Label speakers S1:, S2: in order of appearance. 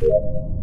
S1: you